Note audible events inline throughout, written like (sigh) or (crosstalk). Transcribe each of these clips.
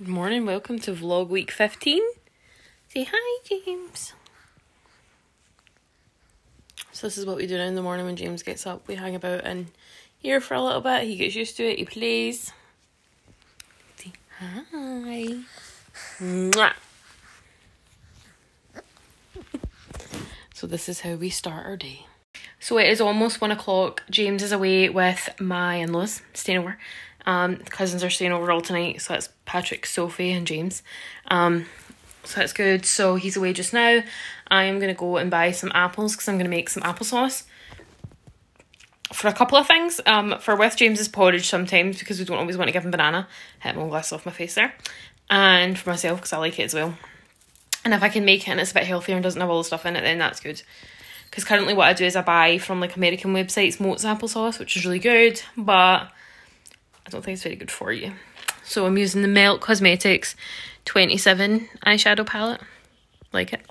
Good morning, welcome to vlog week 15. Say hi, James. So, this is what we do in the morning when James gets up. We hang about in here for a little bit. He gets used to it, he plays. Say hi. Mwah. So, this is how we start our day. So, it is almost one o'clock. James is away with my in laws, staying over. Um, the cousins are staying over all tonight, so that's Patrick, Sophie, and James. Um, so that's good. So he's away just now. I am gonna go and buy some apples because I'm gonna make some applesauce for a couple of things. Um, for with James's porridge sometimes because we don't always want to give him banana. Hit my glass off my face there, and for myself because I like it as well. And if I can make it and it's a bit healthier and doesn't have all the stuff in it, then that's good. Because currently what I do is I buy from like American websites Mott's applesauce, which is really good, but I don't think it's very good for you. So I'm using the Melt Cosmetics 27 eyeshadow palette. Like it.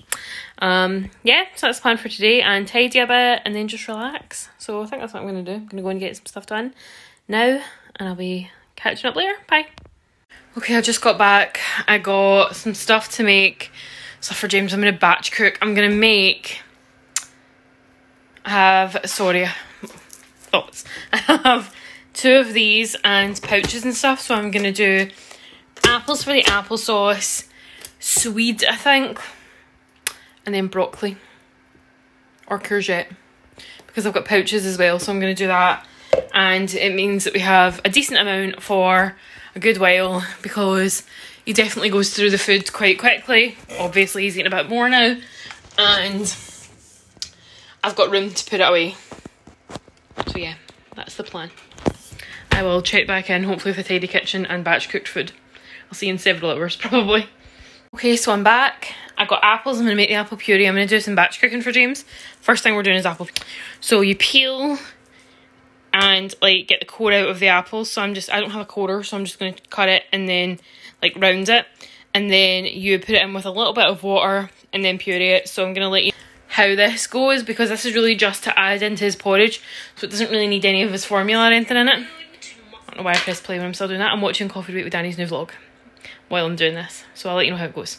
Um, yeah, so that's plan for today. And tidy a bit and then just relax. So I think that's what I'm going to do. I'm going to go and get some stuff done now. And I'll be catching up later. Bye. Okay, I just got back. I got some stuff to make. Stuff for James. I'm going to batch cook. I'm going to make... (laughs) (laughs) I have... Sorry. Thoughts. I have two of these and pouches and stuff. So I'm going to do apples for the applesauce, swede, I think, and then broccoli or courgette because I've got pouches as well. So I'm going to do that. And it means that we have a decent amount for a good while because he definitely goes through the food quite quickly. Obviously, he's eating a bit more now. And I've got room to put it away. So yeah, that's the plan. I will check back in, hopefully with a tidy kitchen and batch cooked food. I'll see you in several hours, (laughs) probably. Okay, so I'm back. I got apples. I'm going to make the apple puree. I'm going to do some batch cooking for James. First thing we're doing is apple. So you peel and like get the core out of the apples. So I'm just, I don't have a quarter, so I'm just going to cut it and then like round it. And then you put it in with a little bit of water and then puree it. So I'm going to let you how this goes because this is really just to add into his porridge. So it doesn't really need any of his formula or anything in it. I don't know why I pressed play when I'm still doing that. I'm watching Coffee Debate with Danny's new vlog while I'm doing this. So I'll let you know how it goes.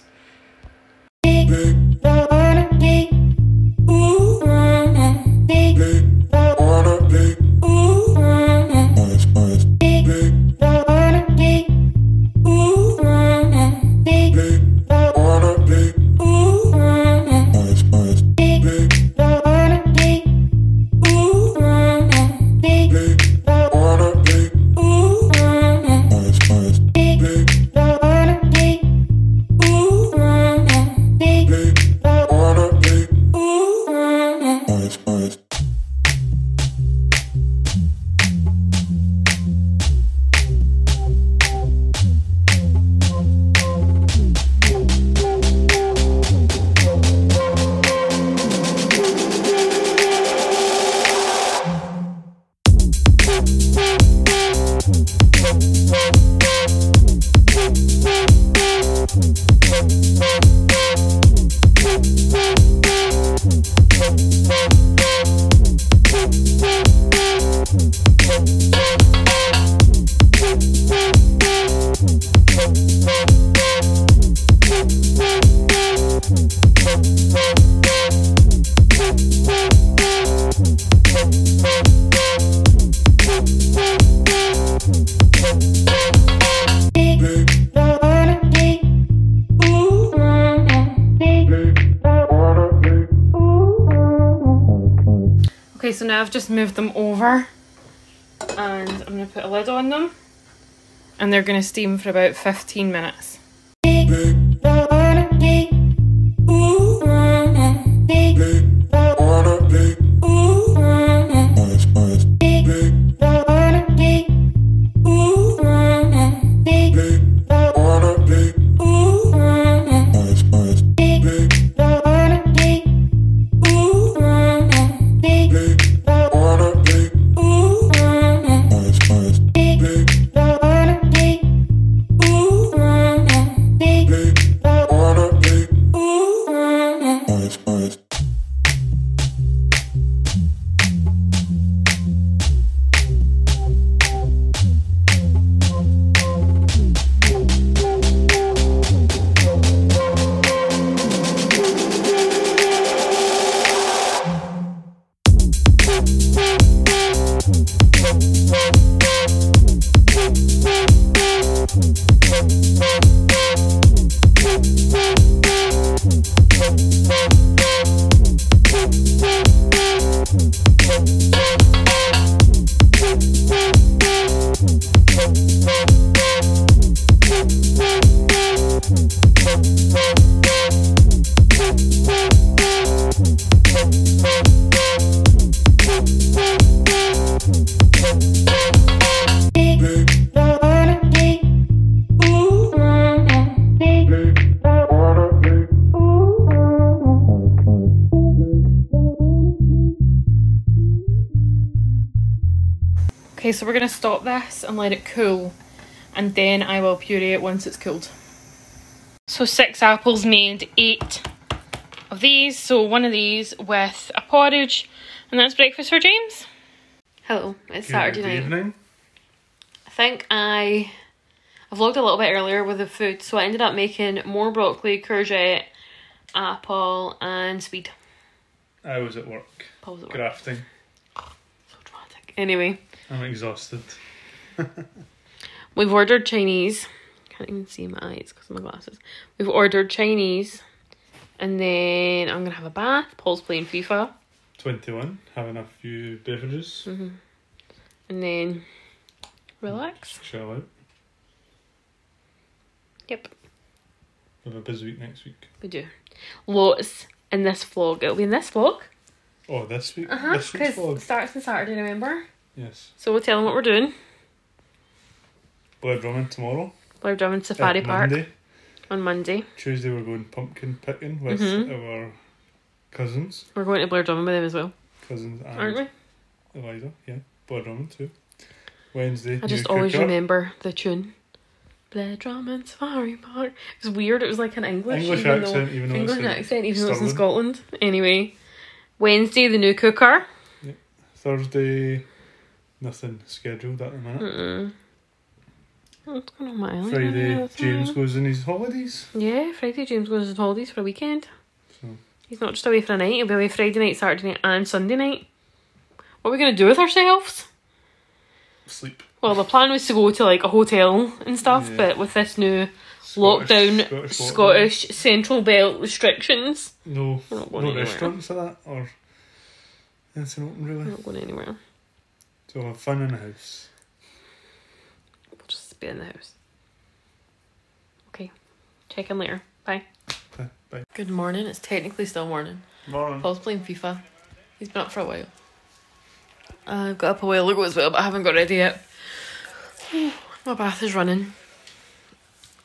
I've just moved them over and I'm going to put a lid on them and they're going to steam for about 15 minutes. Okay, so we're going to stop this and let it cool and then I will puree it once it's cooled. So six apples made eight of these. So one of these with a porridge and that's breakfast for James. Hello, it's Good Saturday night. evening. I think I I vlogged a little bit earlier with the food, so I ended up making more broccoli, courgette, apple, and swede. I was at work Paul was at work. grafting. So dramatic. Anyway, I'm exhausted. (laughs) we've ordered Chinese. Can't even see my eyes because of my glasses. We've ordered Chinese, and then I'm gonna have a bath. Paul's playing FIFA, 21, having a few beverages. Mm-hmm. and then relax. Chill out. Yep, We have a busy week next week. we do. Lots in this vlog. It'll be in this vlog. Oh, this week? Uh huh. This Because vlog? starts on Saturday, remember? Yes. So we'll tell them what we're doing. Blair Drummond tomorrow. Blair Drummond Safari Uh, Park Monday. on Monday. Tuesday we're going pumpkin picking with Mhm. our cousins. We're going to Blair Drummond with them as well, Cousins and aren't we? Eliza. Yeah. Blair Drummond too. Wednesday. I just always cooker. remember the tune. Blair Drummond Safari Park. It was weird. It was like an English, English even accent, though, even though English accent, even though it's in Scotland. Anyway, Wednesday the new cooker. Thursday, nothing scheduled at the minute. Mm-mm. Oh, What's going on, my island? Friday, James goes on his holidays. Yeah, Friday James goes on his holidays for a weekend. So He's not just away for a night. He'll be away Friday night, Saturday night, and Sunday night. What are we gonna do with ourselves? sleep. Well, the plan was to go to like a hotel and stuff, Yeah. but with this new Scottish- lockdown, Scottish Scottish, lockdown. Central Belt restrictions, No, not going no anywhere. restaurants for that or anything open we're really. not going anywhere. So have fun in the house. We'll just be in the house. Okay, check in later. Bye. Bye. Bye. Good morning. It's technically still morning. Morning. Paul's playing FIFA. He's been up for a while. I've got up a while ago as well, but I haven't got ready yet. (sighs) My bath is running.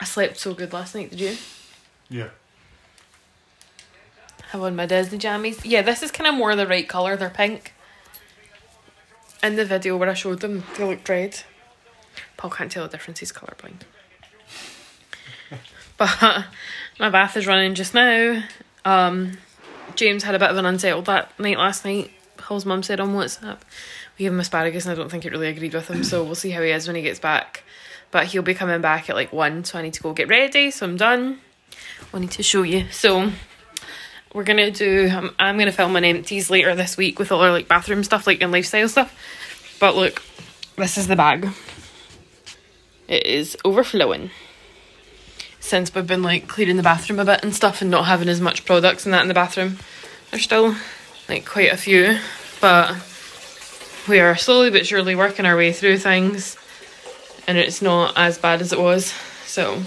I slept so good last night, did you? Yeah. have on my Disney jammies. Yeah, this is kind of more the right colour. They're pink. In the video where I showed them, they looked red. Paul can't tell the difference. He's colourblind. (laughs) but my bath is running just now. Um, James had a bit of an unsettled that night last night. Paul's mum said on WhatsApp. We gave him asparagus and I don't think it really agreed with him. So we'll see how he is when he gets back. But he'll be coming back at like 1. So I need to go get ready. So I'm done. I need to show you. So we're gonna do I'm, I'm gonna film an empties later this week with all our like bathroom stuff like and lifestyle stuff but look this is the bag. it is overflowing. Since we've been like clearing the bathroom a bit and stuff and not having as much products and that in the bathroom there's still like quite a few. But we are slowly but surely working our way through things and it's not as bad as it was. So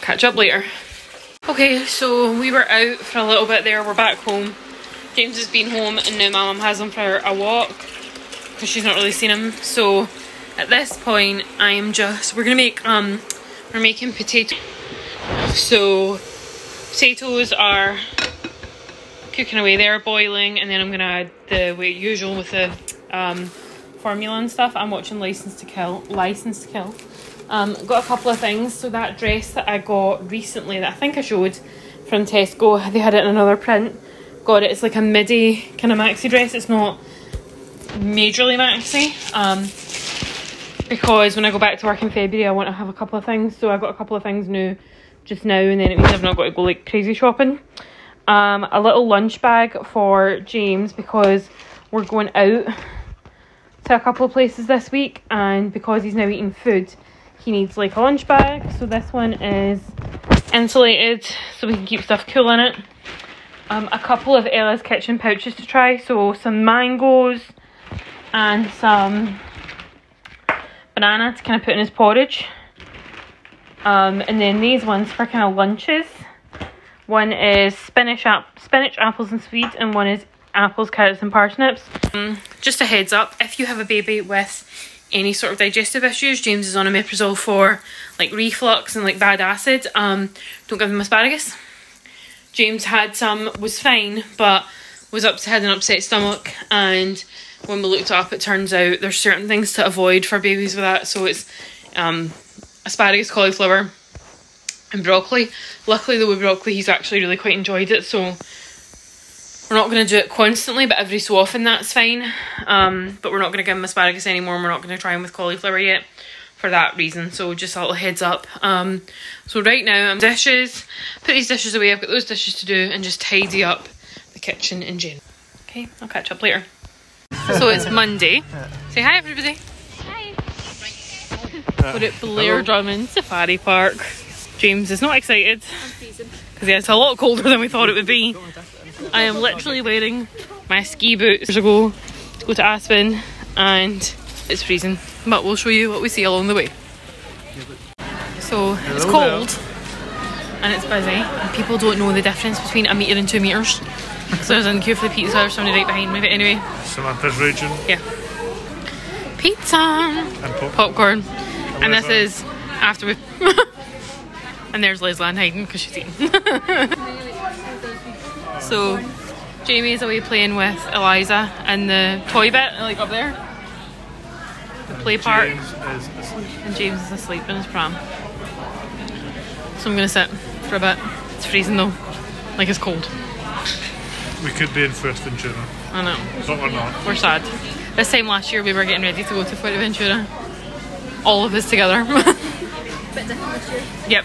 catch up later. Okay, so we were out for a little bit there. We're back home. James has been home, and now my mum has him for a walk because she's not really seen him. So at this point, I am just we're gonna make um we're making potato. So potatoes are cooking away they're boiling, and then I'm gonna add the way usual with the um formula and stuff. I'm watching License to Kill. License to Kill. Um, got a couple of things. So that dress that I got recently that I think I showed from Tesco, they had it in another print. Got it. It's like a midi kind of maxi dress. It's not majorly maxi. Um, because when I go back to work in February, I want to have a couple of things. So I've got a couple of things new just now, and then it means I've not got to go like crazy shopping. Um, a little lunch bag for James because we're going out to a couple of places this week, and because he's now eating food, he needs like a lunch bag. So this one is insulated so we can keep stuff cool in it. Um, a couple of Ella's kitchen pouches to try. So some mangoes and some banana to kind of put in his porridge. Um, and then these ones for kind of lunches. One is spinach, ap- spinach, apples and sweets, and one is apples, carrots and parsnips. Um, just a heads up, if you have a baby with any sort of digestive issues, James is on omeprazole for like reflux and like bad acid. Um, don't give him asparagus. James had some, was fine, but was up had an upset stomach and when we looked up it turns out there's certain things to avoid for babies with that. So it's um, asparagus cauliflower and broccoli. Luckily though with broccoli he's actually really quite enjoyed it so we're not going to do it constantly but every so often that's fine. Um, but we're not going to give him asparagus anymore and we're not going to try him with cauliflower yet for that reason. So just a little heads up. Um, so right now i'm dishes. Put these dishes away. I've got those dishes to do and just tidy up the kitchen in general. Okay, I'll catch up later. (laughs) so it's Monday. Say hi everybody. Hi. We're at Blair Drummond Safari Park. James is not excited because yeah, it's a lot colder than we thought it would be. I am literally wearing my ski boots to go to go to Aspen and it's freezing. But we'll show you what we see along the way. So it's cold and it's busy and people don't know the difference between a metre and two metres. So I was in queue for the pizza, there's somebody right behind me, but anyway. Samantha's raging. Yeah. Pizza! And pop- popcorn. And, and this is after we. (laughs) and there's Leslie hiding because she's eating. (laughs) so Jamie's away playing with Eliza in the toy bit, like up there. The play park. And James is asleep in his pram. So I'm gonna sit for a bit. It's freezing though. Like it's cold. We could be in Fuerteventura. I know. But we're not. We're sad. This time last year we were getting ready to go to Fuerteventura. All of us together. Bit different this year. Yep.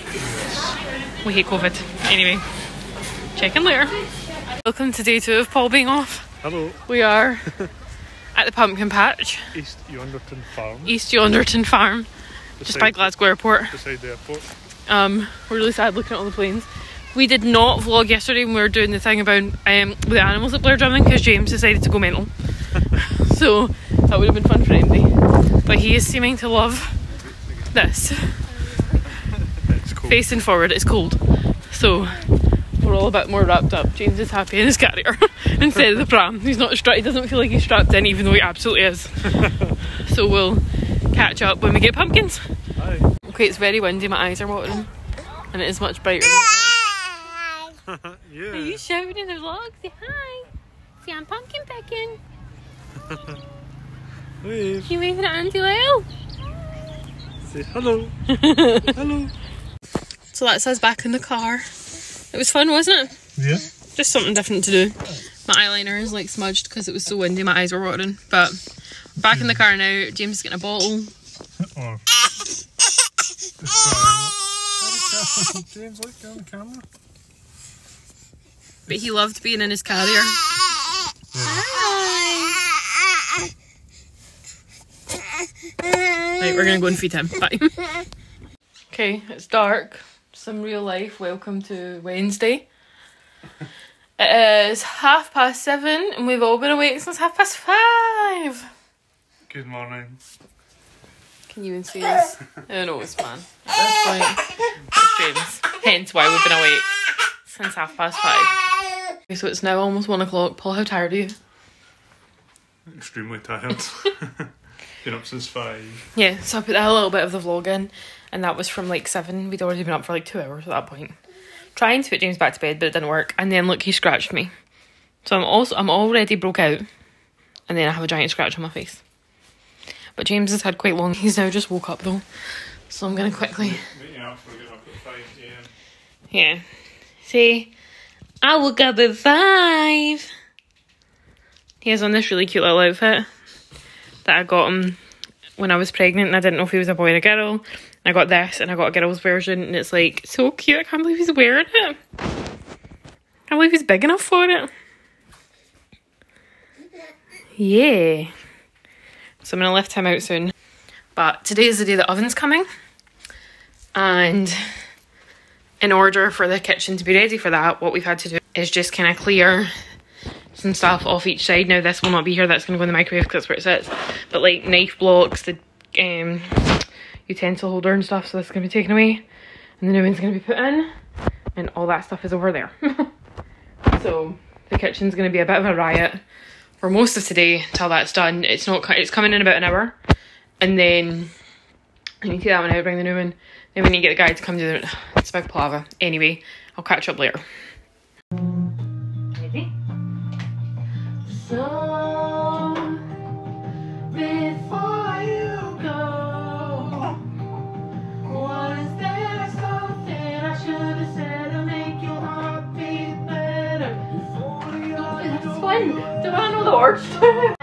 We hate COVID. Anyway, check in later. Welcome to day two of Paul being off. Hello. We are (laughs) at the pumpkin patch. East Yonderton Farm. East Yonderton Farm. Beside, just by Glasgow Airport. Beside the airport. Um, we're really sad looking at all the planes. We did not vlog yesterday when we were doing the thing about um, the animals at Blair Drummond because James decided to go mental. (laughs) so that would have been fun for Andy. But he is seeming to love this. Facing forward, it's cold. So we're all a bit more wrapped up. James is happy in his carrier (laughs) instead of the pram. He's not strapped. He doesn't feel like he's strapped in, even though he absolutely is. (laughs) so we'll catch up when we get pumpkins. Hi. Okay, it's very windy. My eyes are watering, and it is much brighter. Yeah. (laughs) Are you shouting in the vlog? Say hi. See, I'm pumpkin pecking. (laughs) Wave. You waving at Auntie Lyle? Say hello. (laughs) hello. So that's us back in the car. It was fun, wasn't it? Yeah. Just something different to do. My eyeliner is like smudged because it was so windy, my eyes were watering. But back in the mm. car now, James is getting a bottle. Oh. James, look on the camera. But he loved being in his carrier. Hi. Right, we're gonna go and feed him. Bye. okay, it's dark. Some real life. Welcome to Wednesday. It is half past seven, and we've all been awake since half past five. Good morning. Can you even see us? (laughs) oh no, it's man. At this point, it's James. Hence why we've been awake since half past five. Okay, so it's now almost one o'clock. Paul, how tired are you? Extremely tired. (laughs) (laughs) been up since five. Yeah, so I put a little bit of the vlog in, and that was from like seven. We'd already been up for like two hours at that point. Trying to put James back to bed, but it didn't work. And then look, he scratched me. So I'm also I'm already broke out, and then I have a giant scratch on my face. But James has had quite long. He's now just woke up though, so I'm gonna quickly. Yeah. See, I woke up at five. He has on this really cute little outfit that I got him when I was pregnant and I didn't know if he was a boy or a girl. I got this and I got a girl's version and it's like so cute. I can't believe he's wearing it. I can't believe he's big enough for it. Yeah. So I'm gonna lift him out soon. But today is the day the oven's coming. And in order for the kitchen to be ready for that, what we've had to do is just kind of clear some stuff off each side. Now this will not be here, that's going to go in the microwave because that's where it sits. But like knife blocks, the um, utensil holder and stuff, so that's going to be taken away. And the new one's going to be put in. And all that stuff is over there. (laughs) so the kitchen's going to be a bit of a riot for most of today till that's done. It's not, it's coming in about an hour. And then I need to that one out, bring the new one. Then we need to get the guy to come do it. It's a big palaver. Anyway, I'll catch up later. Maybe. So, before you go, was there something I should have said to make your heart beat better? It's fun. Do I know the words? (laughs)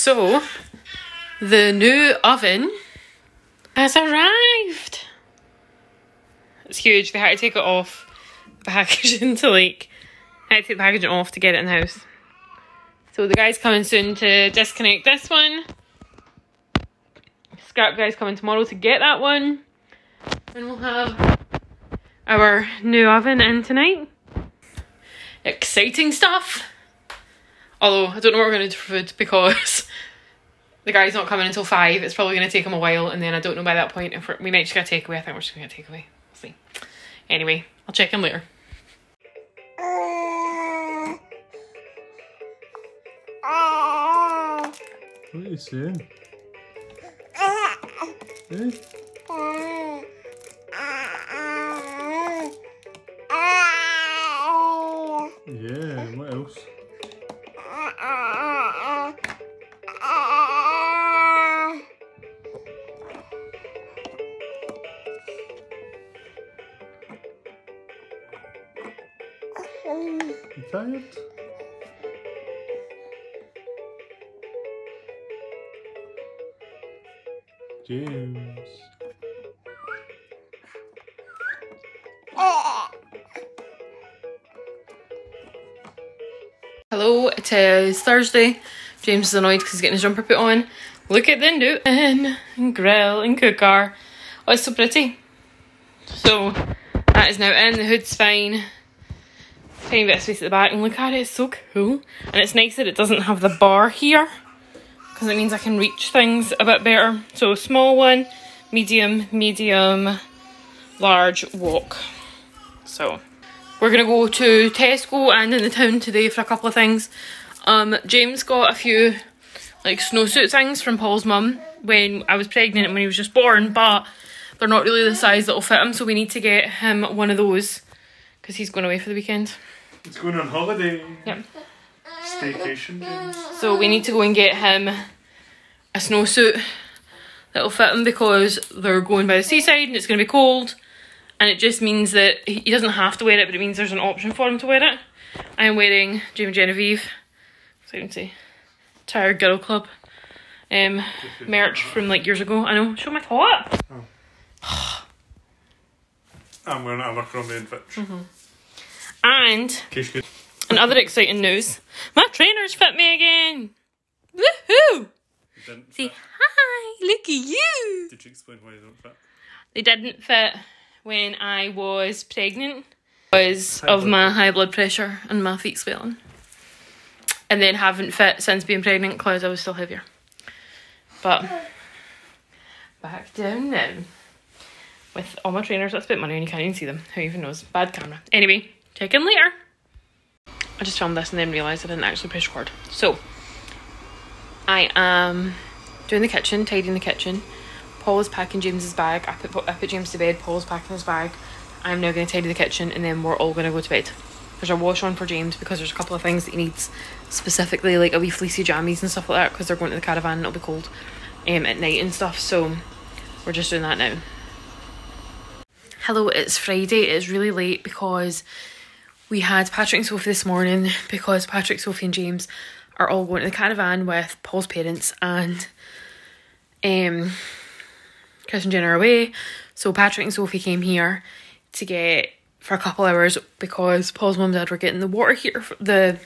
so the new oven has arrived. It's huge. They had to take it off the packaging (laughs) to like, I had to take the packaging off to get it in the house. So the guy's coming soon to disconnect this one. Scrap guy's coming tomorrow to get that one. And we'll have our new oven in tonight. Exciting stuff. Although I don't know what we're going to do for food because the guy's not coming until five. It's probably going to take him a while, and then I don't know by that point if we're, we might just get a takeaway. I think we're just going to get a takeaway. We'll see. Anyway, I'll check in later. What are you saying? Eh? (laughs) Yeah, and what else? James. Hello, it is Thursday. James is annoyed because he's getting his jumper put on. Look at the new and grill and cooker. Oh, it's so pretty. So that is now in. The hood's fine. Tiny bit of space at the back, and look at it. It's so cool. And it's nice that it doesn't have the bar here because it means I can reach things a bit better. So small one, medium, medium, large, walk. So we're gonna go to Tesco and in the town today for a couple of things. Um, James got a few like snowsuit things from Paul's mum when I was pregnant and when he was just born, but they're not really the size that'll fit him, so we need to get him one of those because he's going away for the weekend. It's going on holiday. Yep. Staycation, James. So we need to go and get him a snowsuit that'll fit him because they're going by the seaside and it's going to be cold. And it just means that he doesn't have to wear it, but it means there's an option for him to wear it. I'm wearing Jamie Genevieve, so you can see, Tired Girl Club um, merch from like years ago. I know, show my top. (sighs) I'm wearing Abercrombie and Fitch. Mm-hmm. And In other exciting news, my trainers fit me again. Woohoo! Didn't Say fit. hi, look at you. Did you explain why they don't fit? They didn't fit when I was pregnant because of my high blood pressure and my feet swelling. And then haven't fit since being pregnant because I was still heavier. But back down now. With all my trainers that spent money and you can't even see them. Who even knows? Bad camera. Anyway, check in later. I just filmed this and then realised I didn't actually push record. So, I am doing the kitchen, tidying the kitchen. Paul is packing James's bag. I put, I put James to bed. Paul's packing his bag. I'm now going to tidy the kitchen and then we're all going to go to bed. There's a wash on for James because there's a couple of things that he needs specifically, like a wee fleecy jammies and stuff like that because they're going to the caravan and it'll be cold um, at night and stuff. So we're just doing that now. Hello, it's Friday. It's really late because we had Patrick and Sophie this morning because Patrick, Sophie, and James are all going to the caravan with Paul's parents and um Chris and Jen are away. So Patrick and Sophie came here to get for a couple hours because Paul's mum and dad were getting the water heater the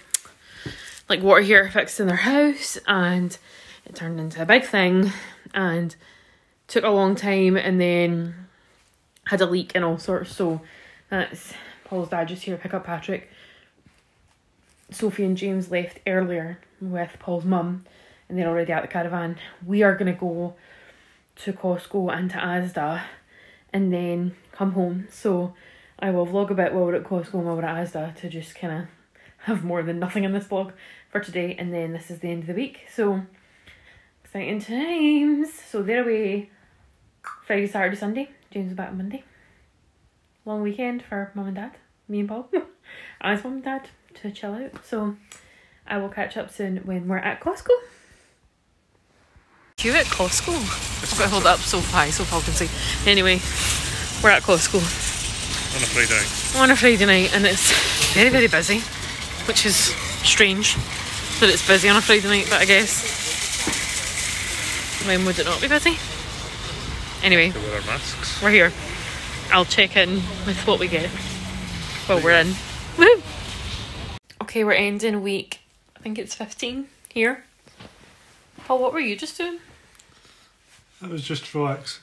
like water heater fixed in their house and it turned into a big thing and took a long time and then had a leak and all sorts. So that's Paul's dad just here to pick up Patrick. Sophie and James left earlier with Paul's mum and they're already at the caravan. We are gonna go to Costco and to Asda and then come home. So I will vlog a bit while we're at Costco and while we're at Asda to just kind of have more than nothing in this vlog for today. And then this is the end of the week. So exciting times. So they're away Friday, Saturday, Sunday. James is back on Monday. Long weekend for mum and dad, me and Paul, (laughs) and his mum and dad to chill out. So I will catch up soon when we're at Costco. You at Costco? I've got to hold up so high so Paul can see. Anyway, we're at Costco On a Friday night. on a Friday night and it's very, very busy, which is strange that it's busy on a Friday night, but I guess when would it not be busy? Anyway, To wear our masks. we're here. I'll check in with what we get while we're in. Woo! Okay, we're ending week, I think it's 15 here. Paul, what were you just doing? I was just relax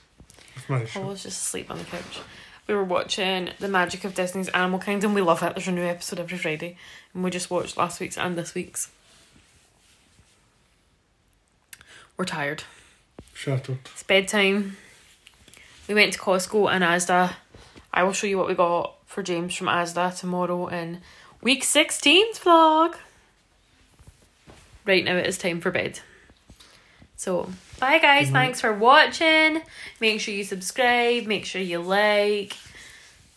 with my Paul was just asleep on the couch. We were watching The Magic of Disney's Animal Kingdom. We love it. There's a new episode every Friday. And we just watched last week's and this week's. We're tired. Shattered. It's bedtime. We went to Costco and Asda. I will show you what we got for James from Asda tomorrow in week 16's vlog. Right now it is time for bed. So, bye guys. Thanks for watching. Make sure you subscribe. Make sure you like,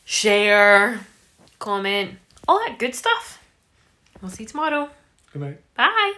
share, comment, all that good stuff. We'll see you tomorrow. Good night. Bye.